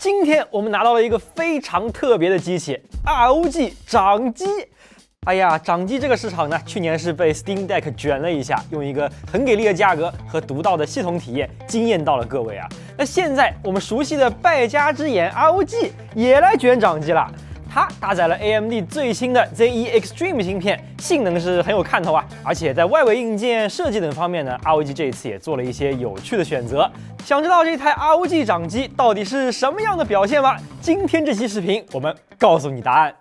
今天我们拿到了一个非常特别的机器，ROG 掌机。哎呀，掌机这个市场呢，去年是被 Steam Deck 卷了一下，用一个很给力的价格和独到的系统体验惊艳到了各位啊。那现在我们熟悉的败家之眼 ROG 也来卷掌机了。它搭载了 AMD 最新的 Zen Extreme 芯片，性能是很有看头啊。而且在外围硬件设计等方面呢，ROG 这一次也做了一些有趣的选择。想知道这台 ROG 掌机到底是什么样的表现吗？今天这期视频我们告诉你答案。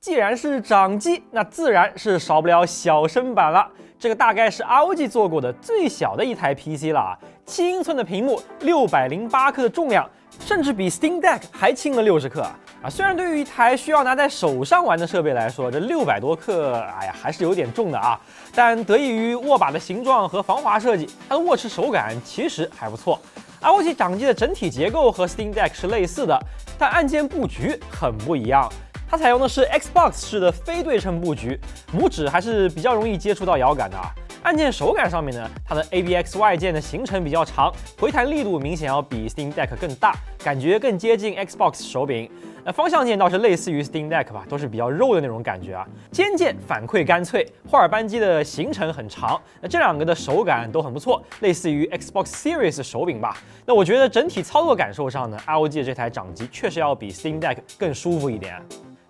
既然是掌机，那自然是少不了小身板了。这个大概是 ROG 做过的最小的一台 PC 了啊，七英寸的屏幕，六百零八克的重量，甚至比 Steam Deck 还轻了六十克啊！啊虽然对于一台需要拿在手上玩的设备来说，这六百多克，哎呀，还是有点重的啊。但得益于握把的形状和防滑设计，它的握持手感其实还不错。ROG 掌机的整体结构和 Steam Deck 是类似的，但按键布局很不一样。它采用的是 Xbox 式的非对称布局，拇指还是比较容易接触到摇杆的啊。按键手感上面呢，它的 ABXY 键的行程比较长，回弹力度明显要比 Steam Deck 更大，感觉更接近 Xbox 手柄。那方向键倒是类似于 Steam Deck 吧，都是比较肉的那种感觉啊。肩键反馈干脆，霍尔扳机的行程很长，那这两个的手感都很不错，类似于 Xbox Series 手柄吧。那我觉得整体操作感受上呢，ROG 这台掌机确实要比 Steam Deck 更舒服一点。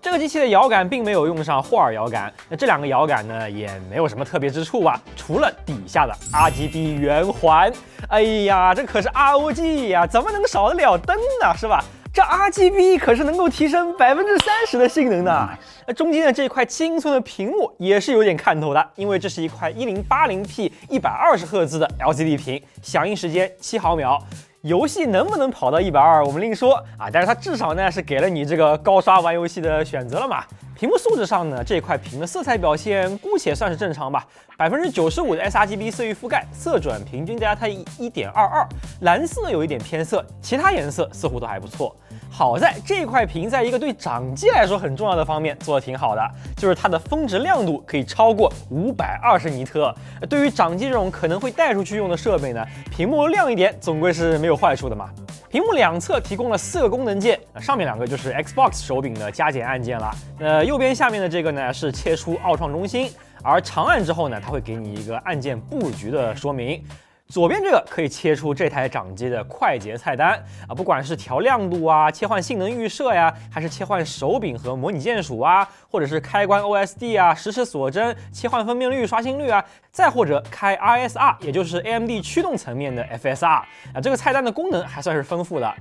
这个机器的摇杆并没有用上霍尔摇杆，那这两个摇杆呢也没有什么特别之处吧，除了底下的 RGB 圆环。哎呀，这可是 ROG 呀，怎么能少得了灯呢？是吧？这 RGB 可是能够提升百分之三十的性能的。那中间的这块七英寸的屏幕也是有点看头的，因为这是一块一零八零 P 一百二十赫兹的 LCD 屏，响应时间七毫秒。游戏能不能跑到一百二，我们另说啊。但是它至少呢是给了你这个高刷玩游戏的选择了嘛。屏幕素质上呢，这块屏的色彩表现姑且算是正常吧。百分之九十五的 sRGB 色域覆盖，色准平均加它一一点二二，蓝色有一点偏色，其他颜色似乎都还不错。好在这块屏在一个对掌机来说很重要的方面做的挺好的，就是它的峰值亮度可以超过五百二十尼特。对于掌机这种可能会带出去用的设备呢，屏幕亮一点总归是没有坏处的嘛。屏幕两侧提供了四个功能键，上面两个就是 Xbox 手柄的加减按键了。那，右边下面的这个呢是切出奥创中心，而长按之后呢，它会给你一个按键布局的说明。左边这个可以切出这台掌机的快捷菜单啊，不管是调亮度啊、切换性能预设呀，还是切换手柄和模拟键鼠啊，或者是开关 OSD 啊、实时锁帧、切换分辨率、刷新率啊，再或者开 RSR，也就是 AMD 驱动层面的 FSR 啊，这个菜单的功能还算是丰富的。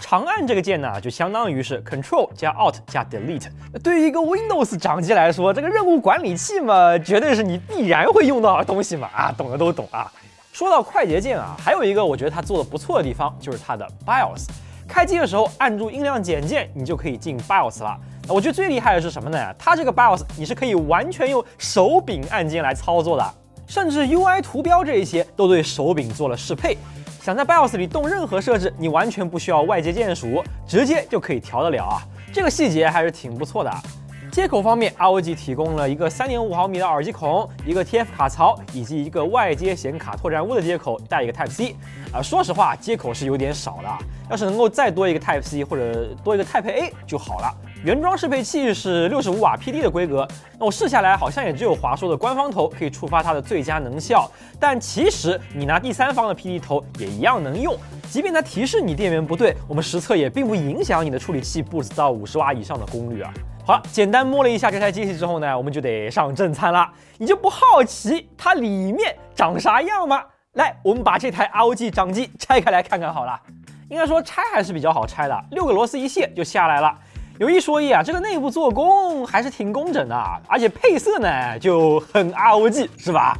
长按这个键呢，就相当于是 Control 加 Alt 加 Delete。对于一个 Windows 掌机来说，这个任务管理器嘛，绝对是你必然会用到的东西嘛啊，懂的都懂啊。说到快捷键啊，还有一个我觉得它做的不错的地方，就是它的 BIOS。开机的时候按住音量减键，你就可以进 BIOS 了。我觉得最厉害的是什么呢？它这个 BIOS 你是可以完全用手柄按键来操作的，甚至 UI 图标这一些都对手柄做了适配。想在 BIOS 里动任何设置，你完全不需要外接键鼠，直接就可以调得了啊。这个细节还是挺不错的。接口方面，ROG 提供了一个三点五毫米的耳机孔，一个 TF 卡槽，以及一个外接显卡拓展坞的接口，带一个 Type C。啊，说实话，接口是有点少的，要是能够再多一个 Type C 或者多一个 Type A 就好了。原装适配器是六十五瓦 PD 的规格，那我试下来好像也只有华硕的官方头可以触发它的最佳能效，但其实你拿第三方的 PD 头也一样能用，即便它提示你电源不对，我们实测也并不影响你的处理器 boost 到五十瓦以上的功率啊。好了，简单摸了一下这台机器之后呢，我们就得上正餐了。你就不好奇它里面长啥样吗？来，我们把这台 ROG 掌机拆开来看看好了。应该说拆还是比较好拆的，六个螺丝一卸就下来了。有一说一啊，这个内部做工还是挺工整的，而且配色呢就很 ROG 是吧？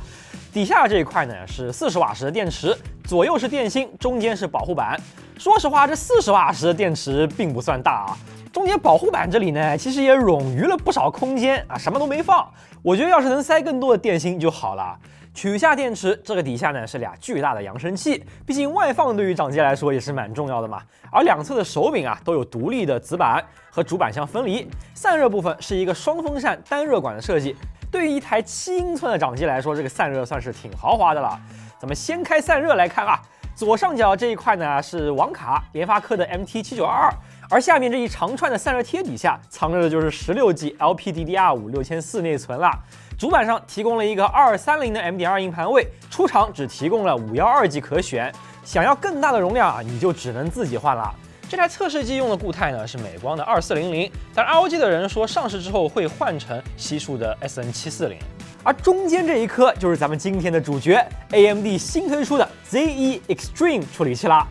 底下这一块呢是四十瓦时的电池，左右是电芯，中间是保护板。说实话，这四十瓦时的电池并不算大啊。中间保护板这里呢，其实也冗余了不少空间啊，什么都没放。我觉得要是能塞更多的电芯就好了。取下电池，这个底下呢是俩巨大的扬声器，毕竟外放对于掌机来说也是蛮重要的嘛。而两侧的手柄啊都有独立的子板和主板相分离，散热部分是一个双风扇单热管的设计。对于一台七英寸的掌机来说，这个散热算是挺豪华的了。咱们先开散热来看啊。左上角这一块呢是网卡，联发科的 MT 七九二二，而下面这一长串的散热贴底下藏着的就是十六 G LPDDR5 六千四内存了。主板上提供了一个二三零的 M.2 硬盘位，出厂只提供了五幺二 G 可选，想要更大的容量啊，你就只能自己换了。这台测试机用的固态呢是美光的二四零零，但 ROG 的人说上市之后会换成西数的 S N 七四零。而中间这一颗就是咱们今天的主角，AMD 新推出的 Ze Extreme 处理器啦。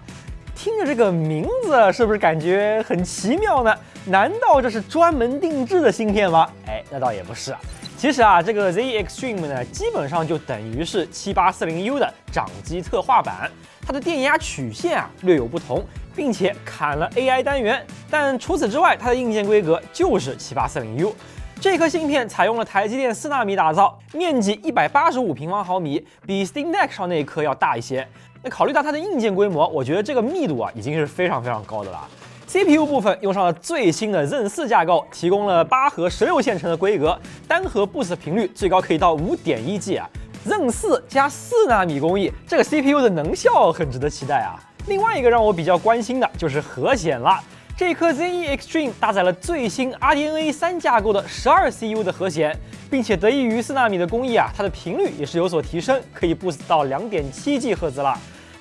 听着这个名字，是不是感觉很奇妙呢？难道这是专门定制的芯片吗？哎，那倒也不是啊。其实啊，这个 Z Extreme 呢，基本上就等于是七八四零 U 的掌机特化版。它的电压曲线啊略有不同，并且砍了 AI 单元。但除此之外，它的硬件规格就是七八四零 U。这颗芯片采用了台积电四纳米打造，面积一百八十五平方毫米，比 Steam Deck 上那一颗要大一些。那考虑到它的硬件规模，我觉得这个密度啊已经是非常非常高的了。CPU 部分用上了最新的 Zen 四架构，提供了八核十六线程的规格，单核 boost 频率最高可以到五点一 G 啊。Zen 四加四纳米工艺，这个 CPU 的能效很值得期待啊。另外一个让我比较关心的就是核显了，这颗 Zen Extreme 搭载了最新 RDNA 三架构的十二 CU 的核显，并且得益于四纳米的工艺啊，它的频率也是有所提升，可以 boost 到两点七 G 赫兹了。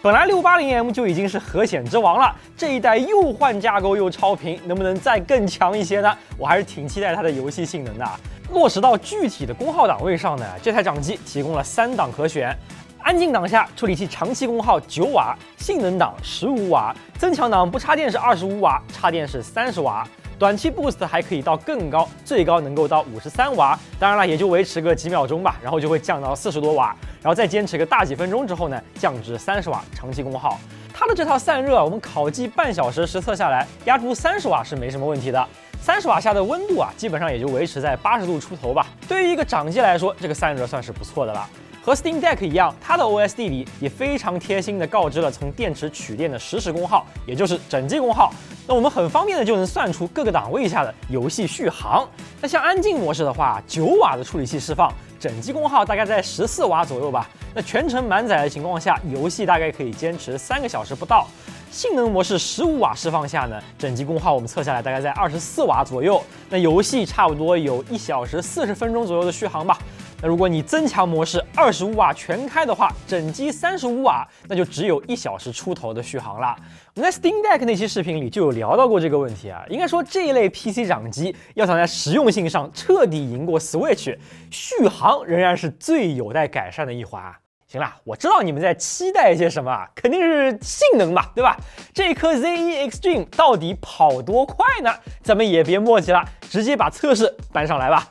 本来六八零 M 就已经是核显之王了，这一代又换架构又超频，能不能再更强一些呢？我还是挺期待它的游戏性能的。落实到具体的功耗档位上呢，这台掌机提供了三档可选：安静档下处理器长期功耗九瓦，性能档十五瓦，增强档不插电是二十五瓦，插电是三十瓦。短期 boost 还可以到更高，最高能够到五十三瓦，当然了，也就维持个几秒钟吧，然后就会降到四十多瓦，然后再坚持个大几分钟之后呢，降至三十瓦，长期功耗。它的这套散热，我们烤机半小时实测下来，压出三十瓦是没什么问题的。三十瓦下的温度啊，基本上也就维持在八十度出头吧。对于一个掌机来说，这个散热算是不错的了。和 Steam Deck 一样，它的 OSD 里也非常贴心的告知了从电池取电的实时功耗，也就是整机功耗。那我们很方便的就能算出各个档位下的游戏续航。那像安静模式的话，九瓦的处理器释放，整机功耗大概在十四瓦左右吧。那全程满载的情况下，游戏大概可以坚持三个小时不到。性能模式十五瓦释放下呢，整机功耗我们测下来大概在二十四瓦左右。那游戏差不多有一小时四十分钟左右的续航吧。那如果你增强模式二十五瓦全开的话，整机三十五瓦，那就只有一小时出头的续航了。我们在 Steam Deck 那期视频里就有聊到过这个问题啊。应该说这一类 PC 掌机要想在实用性上彻底赢过 Switch，续航仍然是最有待改善的一环。行了，我知道你们在期待一些什么，肯定是性能嘛，对吧？这颗 Ze Extreme 到底跑多快呢？咱们也别墨迹了，直接把测试搬上来吧。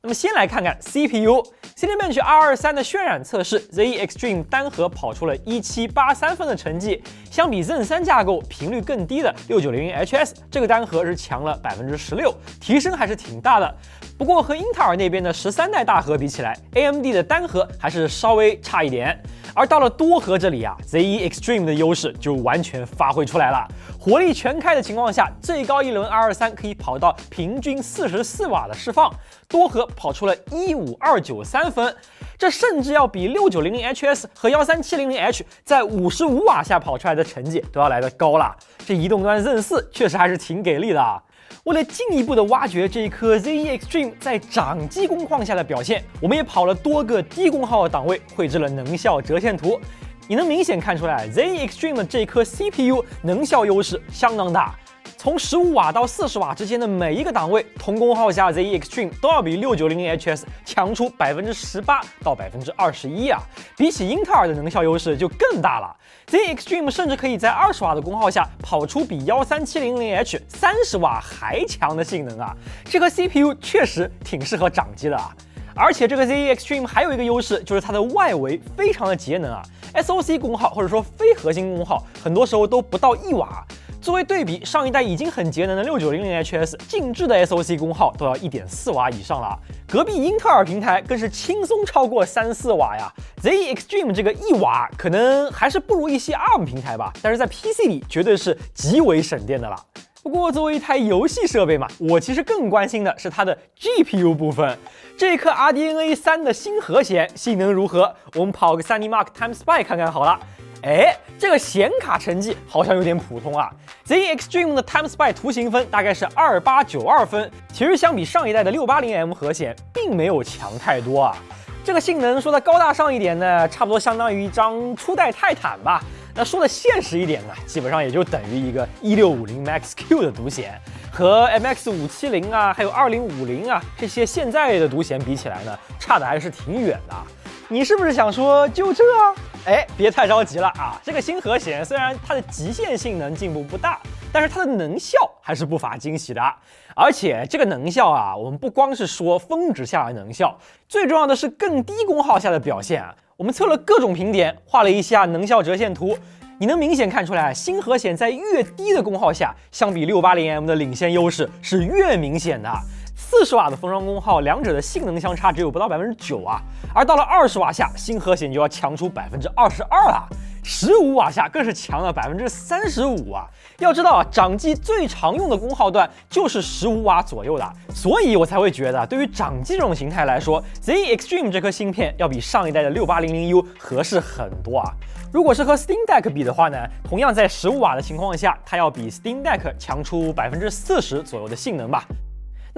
那么先来看看 CPU，Cinebench R23 的渲染测试，Z Extreme 单核跑出了一七八三分的成绩，相比 Zen 三架构频率更低的六九零零 HS，这个单核是强了百分之十六，提升还是挺大的。不过和英特尔那边的十三代大核比起来，AMD 的单核还是稍微差一点。而到了多核这里啊，Ze Extreme 的优势就完全发挥出来了。火力全开的情况下，最高一轮 R23 可以跑到平均四十四瓦的释放，多核跑出了一五二九三分，这甚至要比六九零零 HS 和幺三七零零 H 在五十五瓦下跑出来的成绩都要来得高了。这移动端 Zen 四确实还是挺给力的啊。为了进一步的挖掘这一颗 Ze Extreme 在掌机工况下的表现，我们也跑了多个低功耗的档位，绘制了能效折线图。你能明显看出来，Ze Extreme 这颗 CPU 能效优势相当大。从十五瓦到四十瓦之间的每一个档位，同功耗下，Ze Extreme 都要比六九零零 HS 强出百分之十八到百分之二十一啊！比起英特尔的能效优势就更大了。Z Extreme 甚至可以在二十瓦的功耗下跑出比幺三七零零 H 三十瓦还强的性能啊！这个 CPU 确实挺适合掌机的啊！而且这个 Z Extreme 还有一个优势，就是它的外围非常的节能啊！SOC 功耗或者说非核心功耗，很多时候都不到一瓦。作为对比，上一代已经很节能的六九零零 HS，静置的 SOC 功耗都要一点四瓦以上了。隔壁英特尔平台更是轻松超过三四瓦呀。Z Extreme 这个一瓦可能还是不如一些 ARM 平台吧，但是在 PC 里绝对是极为省电的了。不过作为一台游戏设备嘛，我其实更关心的是它的 GPU 部分。这颗 RDNA 三的新核显性能如何？我们跑个 Sunny Mark Time Spy 看看好了。哎，这个显卡成绩好像有点普通啊。Z Extreme 的 Time Spy 图形分大概是二八九二分，其实相比上一代的六八零 M 核显，并没有强太多啊。这个性能说的高大上一点呢，差不多相当于一张初代泰坦吧。那说的现实一点呢，基本上也就等于一个一六五零 Max Q 的独显，和 MX 五七零啊，还有二零五零啊这些现在的独显比起来呢，差的还是挺远的。你是不是想说就这？哎，别太着急了啊！这个新核显虽然它的极限性能进步不大，但是它的能效还是不乏惊喜的。而且这个能效啊，我们不光是说峰值下的能效，最重要的是更低功耗下的表现啊。我们测了各种频点，画了一下能效折线图，你能明显看出来，新核显在越低的功耗下，相比六八零 M 的领先优势是越明显的。四十瓦的封装功耗，两者的性能相差只有不到百分之九啊，而到了二十瓦下，新核显就要强出百分之二十二了。十五瓦下更是强了百分之三十五啊！要知道啊，掌机最常用的功耗段就是十五瓦左右的，所以我才会觉得，对于掌机这种形态来说，Z Extreme 这颗芯片要比上一代的六八零零 U 合适很多啊。如果是和 Steam Deck 比的话呢，同样在十五瓦的情况下，它要比 Steam Deck 强出百分之四十左右的性能吧。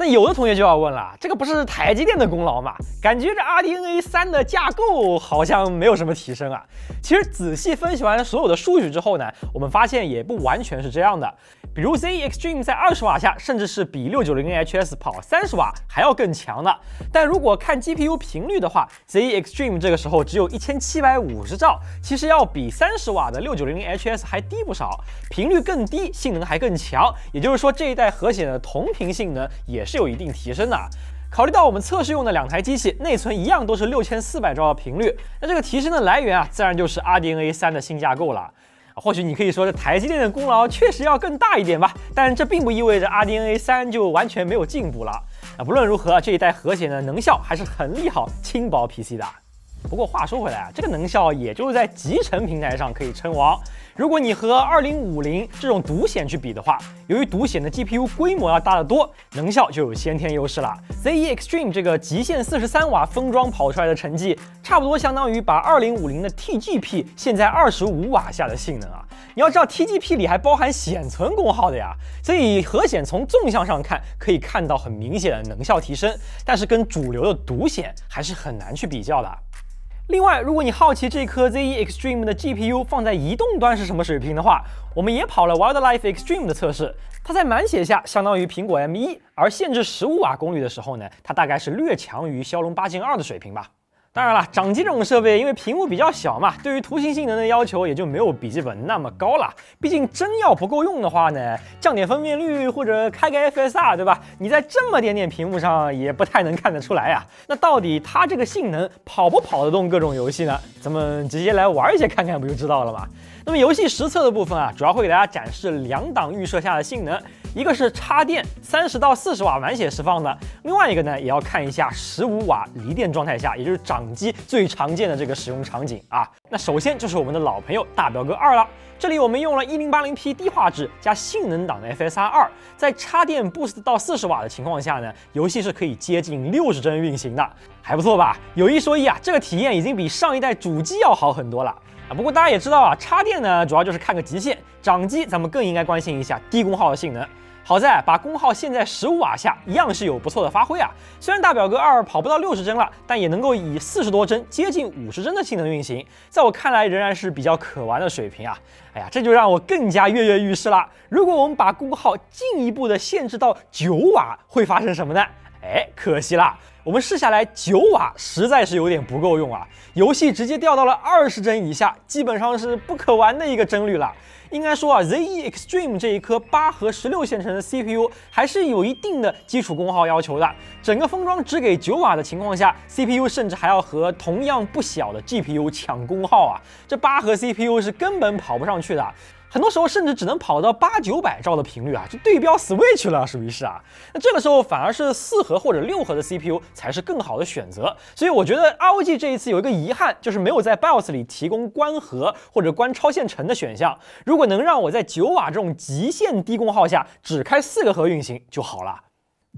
那有的同学就要问了，这个不是台积电的功劳吗？感觉这 RDNA 三的架构好像没有什么提升啊。其实仔细分析完所有的数据之后呢，我们发现也不完全是这样的。比如 Z Extreme 在二十瓦下，甚至是比六九零 HS 跑三十瓦还要更强的。但如果看 GPU 频率的话，Z Extreme 这个时候只有一千七百五十兆，其实要比三十瓦的六九零零 HS 还低不少，频率更低，性能还更强。也就是说，这一代核显的同频性能也是有一定提升的。考虑到我们测试用的两台机器内存一样都是六千四百兆的频率，那这个提升的来源啊，自然就是 RDNA 三的新架构了。或许你可以说这台积电的功劳确实要更大一点吧，但这并不意味着 RDNA 三就完全没有进步了。啊，不论如何，这一代核显的能效还是很利好轻薄 PC 的。不过话说回来啊，这个能效也就是在集成平台上可以称王。如果你和二零五零这种独显去比的话，由于独显的 GPU 规模要大得多，能效就有先天优势了。ZE Extreme 这个极限四十三瓦封装跑出来的成绩，差不多相当于把二零五零的 TGP 现在二十五瓦下的性能啊。你要知道 TGP 里还包含显存功耗的呀，所以核显从纵向上看可以看到很明显的能效提升，但是跟主流的独显还是很难去比较的。另外，如果你好奇这颗 Z1 Extreme 的 GPU 放在移动端是什么水平的话，我们也跑了 Wildlife Extreme 的测试，它在满血下相当于苹果 M1，而限制十五瓦功率的时候呢，它大概是略强于骁龙八 Gen 二的水平吧。当然了，掌机这种设备，因为屏幕比较小嘛，对于图形性能的要求也就没有笔记本那么高了。毕竟真要不够用的话呢，降点分辨率或者开个 FSR，对吧？你在这么点点屏幕上也不太能看得出来呀。那到底它这个性能跑不跑得动各种游戏呢？咱们直接来玩一些看看，不就知道了吗？那么游戏实测的部分啊，主要会给大家展示两档预设下的性能。一个是插电三十到四十瓦满血释放的，另外一个呢也要看一下十五瓦离电状态下，也就是掌机最常见的这个使用场景啊。那首先就是我们的老朋友大表哥二了，这里我们用了一零八零 P 低画质加性能档的 FSR 二，在插电 boost 到四十瓦的情况下呢，游戏是可以接近六十帧运行的，还不错吧？有一说一啊，这个体验已经比上一代主机要好很多了。啊，不过大家也知道啊，插电呢主要就是看个极限，掌机咱们更应该关心一下低功耗的性能。好在把功耗限在十五瓦下，一样是有不错的发挥啊。虽然大表哥二跑不到六十帧了，但也能够以四十多帧接近五十帧的性能运行，在我看来仍然是比较可玩的水平啊。哎呀，这就让我更加跃跃欲试了。如果我们把功耗进一步的限制到九瓦，会发生什么呢？哎，可惜啦。我们试下来九瓦实在是有点不够用啊，游戏直接掉到了二十帧以下，基本上是不可玩的一个帧率了。应该说啊，ZE Extreme 这一颗八核十六线程的 CPU 还是有一定的基础功耗要求的。整个封装只给九瓦的情况下，CPU 甚至还要和同样不小的 GPU 抢功耗啊，这八核 CPU 是根本跑不上去的。很多时候甚至只能跑到八九百兆的频率啊，就对标 Switch 了，属于是啊。那这个时候反而是四核或者六核的 CPU 才是更好的选择。所以我觉得 ROG 这一次有一个遗憾，就是没有在 BIOS 里提供关核或者关超线程的选项。如果能让我在九瓦这种极限低功耗下只开四个核运行就好了。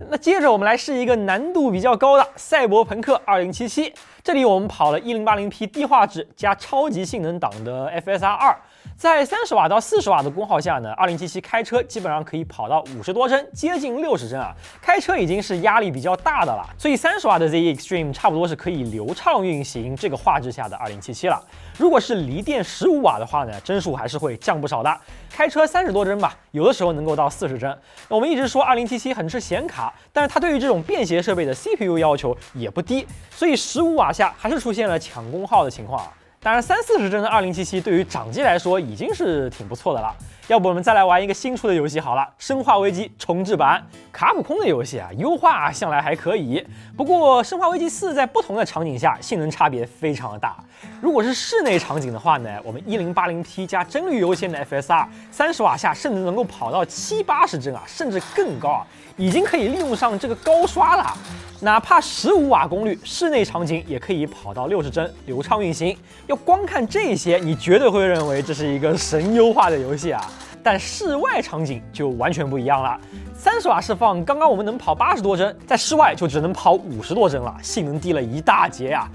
那接着我们来试一个难度比较高的赛博朋克2077，这里我们跑了 1080P 低画质加超级性能档的 FSR 二。在三十瓦到四十瓦的功耗下呢，二零七七开车基本上可以跑到五十多帧，接近六十帧啊。开车已经是压力比较大的了，所以三十瓦的 ZE Extreme 差不多是可以流畅运行这个画质下的二零七七了。如果是离电十五瓦的话呢，帧数还是会降不少的。开车三十多帧吧，有的时候能够到四十帧。我们一直说二零七七很吃显卡，但是它对于这种便携设备的 CPU 要求也不低，所以十五瓦下还是出现了抢功耗的情况啊。当然，三四十帧的二零七七对于掌机来说已经是挺不错的了。要不我们再来玩一个新出的游戏好了，《生化危机》重置版。卡普空的游戏啊，优化向来还可以。不过，《生化危机四》在不同的场景下性能差别非常的大。如果是室内场景的话呢，我们一零八零 P 加帧率优先的 FSR，三十瓦下甚至能够跑到七八十帧啊，甚至更高啊，已经可以利用上这个高刷了。哪怕十五瓦功率，室内场景也可以跑到六十帧，流畅运行。要光看这些，你绝对会认为这是一个神优化的游戏啊！但室外场景就完全不一样了。三十瓦释放，刚刚我们能跑八十多帧，在室外就只能跑五十多帧了，性能低了一大截呀。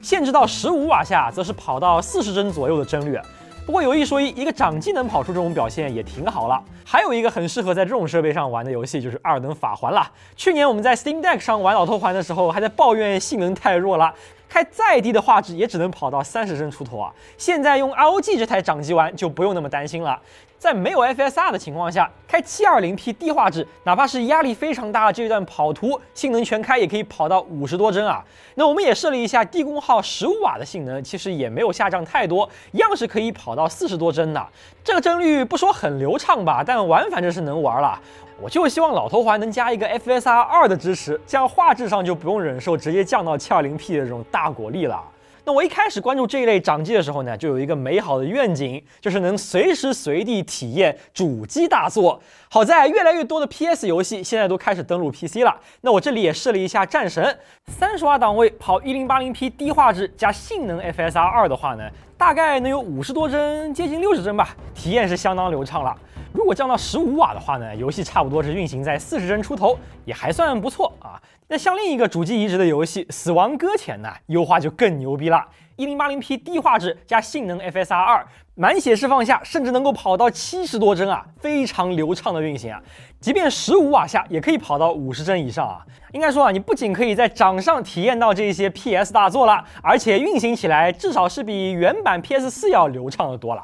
限制到十五瓦下，则是跑到四十帧左右的帧率。不过有一说一，一个掌机能跑出这种表现也挺好了。还有一个很适合在这种设备上玩的游戏，就是《二等法环》了。去年我们在 Steam Deck 上玩《老头环》的时候，还在抱怨性能太弱了，开再低的画质也只能跑到三十帧出头啊。现在用 ROG 这台掌机玩就不用那么担心了。在没有 FSR 的情况下，开 720P 低画质，哪怕是压力非常大的这一段跑图，性能全开也可以跑到五十多帧啊。那我们也试了一下低功耗十五瓦的性能，其实也没有下降太多，一样是可以跑到四十多帧的。这个帧率不说很流畅吧，但玩反正是能玩了。我就希望老头环能加一个 FSR 二的支持，这样画质上就不用忍受直接降到 720P 的这种大果粒了。那我一开始关注这一类掌机的时候呢，就有一个美好的愿景，就是能随时随地体验主机大作。好在越来越多的 PS 游戏现在都开始登陆 PC 了。那我这里也试了一下战神，三十瓦档位跑 1080P 低画质加性能 FSR 二的话呢，大概能有五十多帧，接近六十帧吧，体验是相当流畅了。如果降到十五瓦的话呢，游戏差不多是运行在四十帧出头，也还算不错啊。那像另一个主机移植的游戏《死亡搁浅》呢，优化就更牛逼了，1080P 低画质加性能 FSR 二，满血释放下甚至能够跑到七十多帧啊，非常流畅的运行啊，即便十五瓦下也可以跑到五十帧以上啊。应该说啊，你不仅可以在掌上体验到这些 PS 大作了，而且运行起来至少是比原版 PS 四要流畅的多了。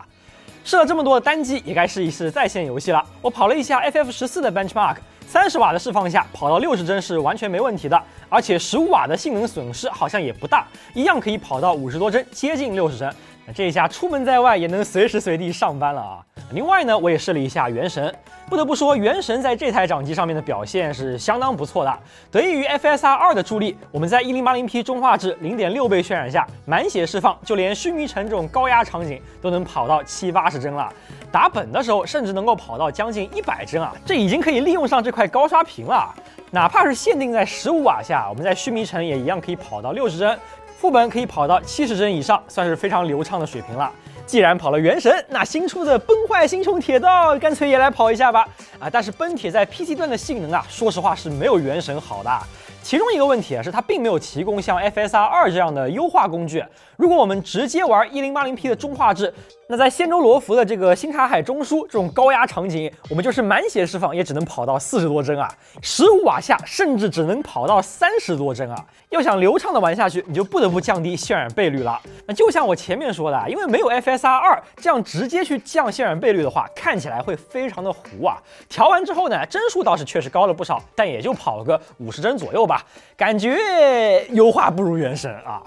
试了这么多的单机，也该试一试在线游戏了。我跑了一下 FF 十四的 benchmark。三十瓦的释放下，跑到六十帧是完全没问题的，而且十五瓦的性能损失好像也不大，一样可以跑到五十多帧，接近六十帧。这一下出门在外也能随时随地上班了啊！另外呢，我也试了一下《原神》，不得不说，《原神》在这台掌机上面的表现是相当不错的。得益于 FSR 二的助力，我们在 1080P 中画质、零点六倍渲染下，满血释放，就连须弥城这种高压场景都能跑到七八十帧了。打本的时候，甚至能够跑到将近一百帧啊！这已经可以利用上这块高刷屏了。哪怕是限定在十五瓦下，我们在须弥城也一样可以跑到六十帧。副本可以跑到七十帧以上，算是非常流畅的水平了。既然跑了原神，那新出的崩坏星穹铁道干脆也来跑一下吧。啊，但是崩铁在 PC 端的性能啊，说实话是没有原神好的。其中一个问题啊，是它并没有提供像 FSR 二这样的优化工具。如果我们直接玩 1080P 的中画质，那在仙舟罗浮的这个星沙海中枢这种高压场景，我们就是满血释放也只能跑到四十多帧啊，十五瓦下甚至只能跑到三十多帧啊。要想流畅的玩下去，你就不得不降低渲染倍率了。那就像我前面说的，因为没有 FSR 二，这样直接去降渲染倍率的话，看起来会非常的糊啊。调完之后呢，帧数倒是确实高了不少，但也就跑个五十帧左右吧，感觉优化不如原神啊。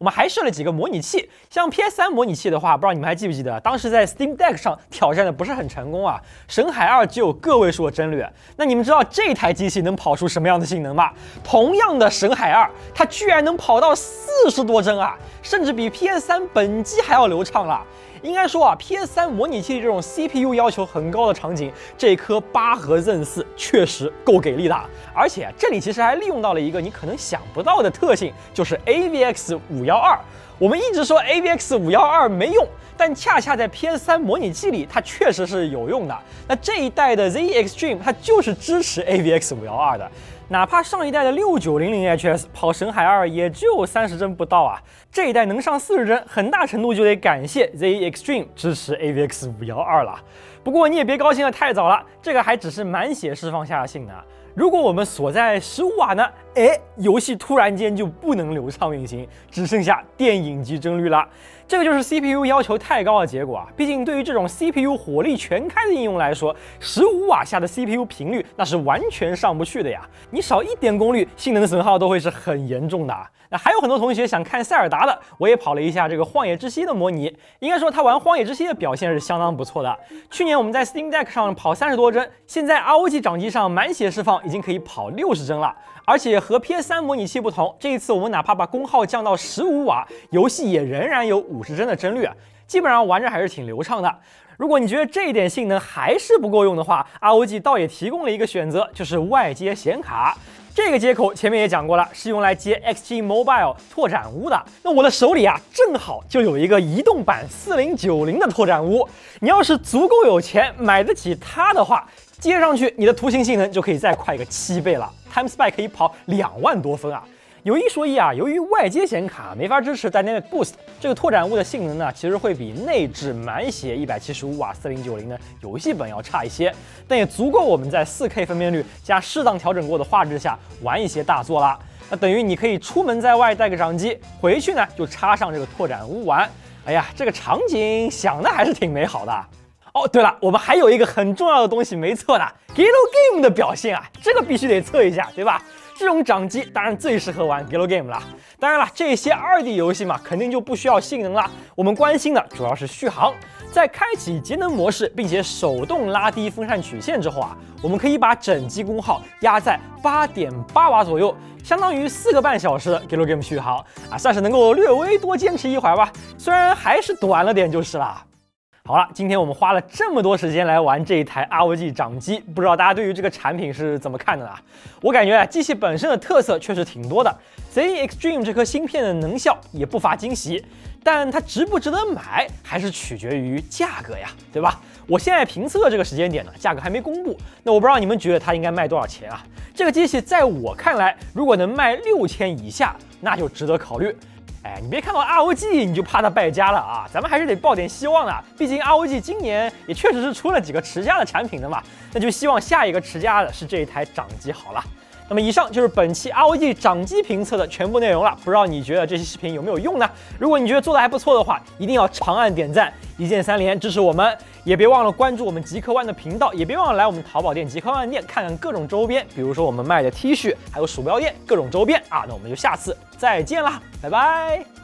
我们还设了几个模拟器，像 PS3 模拟器的话，不知道你们还记不记得，当时在 Steam Deck 上挑战的不是很成功啊。神海二只有个位数的帧率，那你们知道这台机器能跑出什么样的性能吗？同样的神海二，它居然能跑到四十多帧啊，甚至比 PS3 本机还要流畅了。应该说啊，PS3 模拟器这种 CPU 要求很高的场景，这颗八核 Zen 四确实够给力的。而且这里其实还利用到了一个你可能想不到的特性，就是 AVX 五幺二。我们一直说 AVX 五幺二没用。但恰恰在 PS3 模拟器里，它确实是有用的。那这一代的 Z Extreme 它就是支持 AVX 五幺二的。哪怕上一代的六九零零 HS 跑神海二也就三十帧不到啊，这一代能上四十帧，很大程度就得感谢 Z Extreme 支持 AVX 五幺二了。不过你也别高兴得太早了，这个还只是满血释放下的性能。如果我们锁在十五瓦呢？哎，游戏突然间就不能流畅运行，只剩下电影级帧率了。这个就是 CPU 要求太高的结果啊！毕竟对于这种 CPU 火力全开的应用来说，十五瓦下的 CPU 频率那是完全上不去的呀。你少一点功率，性能损耗都会是很严重的。那还有很多同学想看塞尔达的，我也跑了一下这个荒野之息的模拟，应该说他玩荒野之息的表现是相当不错的。去年我们在 Steam Deck 上跑三十多帧，现在 ROG 掌机上满血释放已经可以跑六十帧了。而且和 PS3 模拟器不同，这一次我们哪怕把功耗降到十五瓦，游戏也仍然有五十帧的帧率，基本上玩着还是挺流畅的。如果你觉得这一点性能还是不够用的话，ROG 倒也提供了一个选择，就是外接显卡。这个接口前面也讲过了，是用来接 XG Mobile 拓展坞的。那我的手里啊，正好就有一个移动版四零九零的拓展坞。你要是足够有钱买得起它的话，接上去你的图形性能就可以再快个七倍了，Time Spy 可以跑两万多分啊。有一说一啊，由于外接显卡没法支持 Dynamic Boost，这个拓展坞的性能呢，其实会比内置满血一百七十五瓦四零九零的游戏本要差一些，但也足够我们在四 K 分辨率加适当调整过的画质下玩一些大作啦。那等于你可以出门在外带个掌机，回去呢就插上这个拓展坞玩。哎呀，这个场景想的还是挺美好的。哦，对了，我们还有一个很重要的东西没测的 g a l o Game 的表现啊，这个必须得测一下，对吧？这种掌机当然最适合玩 Galgame 了。当然了，这些二 D 游戏嘛，肯定就不需要性能了。我们关心的主要是续航。在开启节能模式，并且手动拉低风扇曲线之后啊，我们可以把整机功耗压在八点八瓦左右，相当于四个半小时的 Galgame 续航啊，算是能够略微多坚持一会儿吧。虽然还是短了点就是了。好了，今天我们花了这么多时间来玩这一台 ROG 掌机，不知道大家对于这个产品是怎么看的呢？我感觉啊，机器本身的特色确实挺多的，ZE Extreme 这颗芯片的能效也不乏惊喜，但它值不值得买，还是取决于价格呀，对吧？我现在评测这个时间点呢，价格还没公布，那我不知道你们觉得它应该卖多少钱啊？这个机器在我看来，如果能卖六千以下，那就值得考虑。哎，你别看到 ROG 你就怕它败家了啊！咱们还是得抱点希望的，毕竟 ROG 今年也确实是出了几个持家的产品的嘛。那就希望下一个持家的是这一台掌机好了。那么以上就是本期 ROG 掌机评测的全部内容了。不知道你觉得这期视频有没有用呢？如果你觉得做的还不错的话，一定要长按点赞，一键三连支持我们。也别忘了关注我们极客万的频道，也别忘了来我们淘宝店极客万店看看各种周边，比如说我们卖的 T 恤，还有鼠标垫各种周边啊。那我们就下次再见啦，拜拜。